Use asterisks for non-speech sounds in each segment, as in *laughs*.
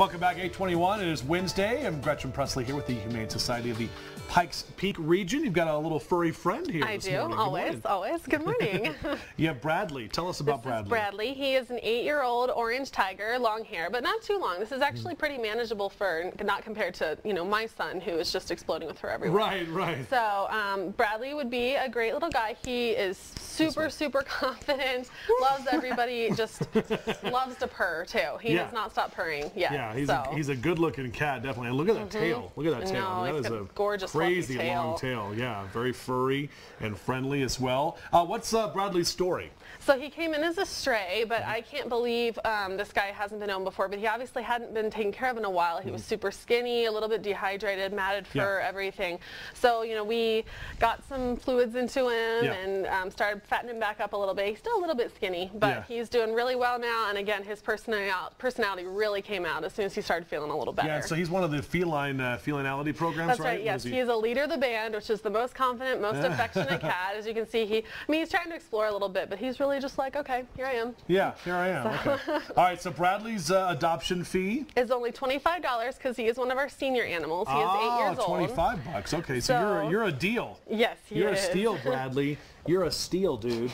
Welcome back, 821. It is Wednesday. I'm Gretchen Presley here with the Humane Society of the Pikes Peak region. You've got a little furry friend here I do, morning. Good always, morning. always. Good morning. *laughs* You have Bradley. Tell us about This Bradley. is Bradley. He is an eight-year-old orange tiger, long hair, but not too long. This is Hmm. actually pretty manageable fur, not compared to you know my son who is just exploding with fur everywhere. Right, right. So um, Bradley would be a great little guy. He is super, super *laughs* confident. loves everybody. Just *laughs* loves to purr too. He Yeah. has not stop purring yet. Yeah, he's, so. Mm-hmm. a, he's a good-looking cat, definitely. And look at that tail. Look at that tail. No, that he's is got a gorgeous, crazy long tail. tail. Yeah, very furry and friendly as well. Uh, what's uh, Bradley's story? So he came in as a stray, but Mm-hmm. I can't believe um, this guy hasn't been owned before. But he obviously hadn't been taken care of in a while. He was super skinny, a little bit dehydrated, matted Mm-hmm. Yeah. fur, everything. So you know we got some fluids into him Yeah. and um, started fattening him back up a little bit. He's still a little bit skinny, but Yeah. he's doing really well now. And again, his personality really came out as soon as he started feeling a little better. Yeah, so he's one of the feline uh, felinality programs, That's right? right. Yes, he- he is a leader of the band, which is the most confident, most *laughs* affectionate cat. As you can see, he. I mean, he's trying to explore a little bit, but he's really just like, okay, here I am. Yeah, here I am. Okay. *laughs* All right, so Bradley's uh, adoption fee. Is only twenty-five dollars because he is one of our senior animals. He is eight years oh, old. 25 bucks. Okay, so, you're, you're a deal. Yes, he You're is. a steal, *laughs* Bradley. You're a steal, dude.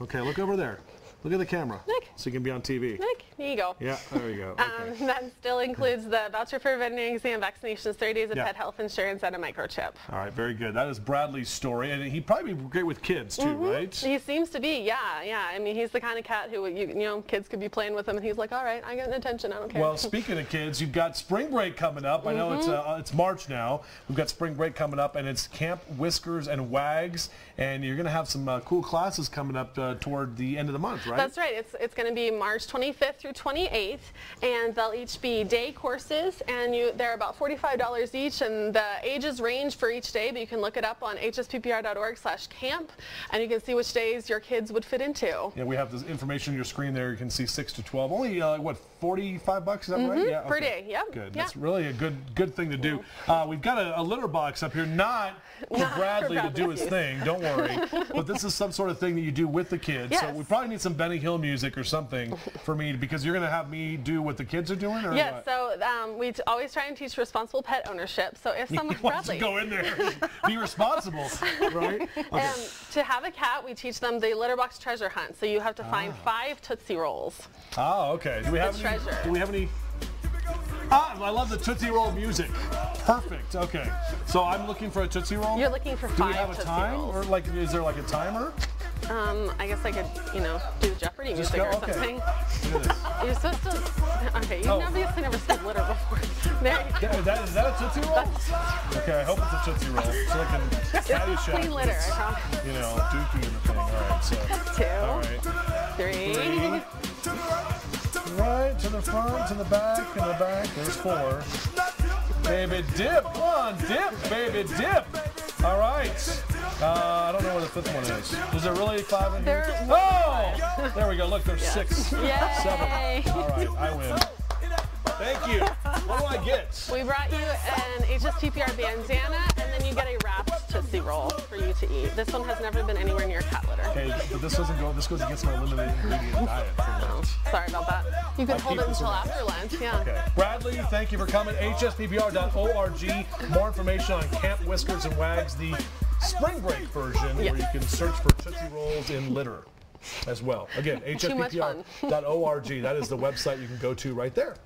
Okay, look over there. Look at the camera. Look. So you can be on TV. Nick, here you go. Yeah, there you go. *laughs* Okay. Um, that still includes the voucher for veterinary exam, vaccinations, 30 days of Yeah. pet health insurance, and a microchip. All right, very good. That is Bradley's story, and he'd probably be great with kids too, Mm-hmm. right? He seems to be, yeah, yeah. I mean, he's the kind of cat who, you, you know, kids could be playing with him, and he's like, all right, I get an attention, I don't care. Well, speaking of kids, you've got spring break coming up. I know it's Mm-hmm. uh, it's March now. We've got spring break coming up, and it's Camp Whiskers and Wags, and you're going to have some uh, cool classes coming up uh, toward the end of the month, right? That's right. It's, it's going to be March 25th through 28th, and they'll each be day courses, and you they're about $45 each, and the ages range for each day, but you can look it up on hsppr.org slash camp, and you can see which days your kids would fit into. Yeah, we have this information on your screen there. You can see six to twelve. Only uh, what forty-five bucks? Is that right? Yeah. Mm-hmm. per day, yep, Good. yeah. That's really a good good thing to do. Uh, we've got a, a litter box up here, not for *laughs* Not for Bradley to do his thing. Don't worry. *laughs* but this is some sort of thing that you do with the kids. So we probably need some Benny Hill music or something *laughs* for me because you're going to have me do what the kids are doing, or Yes, what? so um, we always try and teach responsible pet ownership. So if *laughs* someone wants to Bradley, go in there, be responsible, *laughs* right? Okay. um, to have a cat, we teach them the litter box treasure hunt. So you have to find five Tootsie Rolls. Oh, okay. Do we have any? treasure. Do we have any? Ah, I love the Tootsie Roll music. Perfect. Okay. So I'm looking for a Tootsie Roll. You're looking for five. Do we have a Tootsie time, Rolls. or like, is there like a timer? Um, I guess I could, you know, do the Jeopardy music go. or Okay. something. Look at this. *laughs* You're supposed to. Okay, you've Oh. obviously never seen litter before. *laughs* There you go. That- that- is that a Tootsie Roll? Okay, I hope it's a Tootsie Roll. So I can Caddyshack Clean litter, I promise. You know, dookie in the thing. All right, so. *laughs* Two, All right. three. Three. Right to the front, to the back, and the back. There's four. Baby dip. Come on, dip, baby dip. All right. Uh, I don't know where the fifth one is. Is there really five in here? There- Oh! There we go. Look, there's six. Yay. Seven. All right, I win. Thank you. What do I get? We brought you an HSPPR bandana, and then you get a wrapped Tootsie Roll for you to eat. This one has never been anywhere near cat litter. Okay, but this doesn't go. This goes against my limited ingredient diet. For oh, Sorry about that. You can I'll hold it until around. after lunch, Yeah. Okay. Bradley, thank you for coming. HSPPR.org. More information on Camp Whiskers and Wags, the spring break version, where you can search for Tootsie Rolls in litter as well. Again, *laughs* Too much fun. HSPPR.org. That is the website you can go to right there.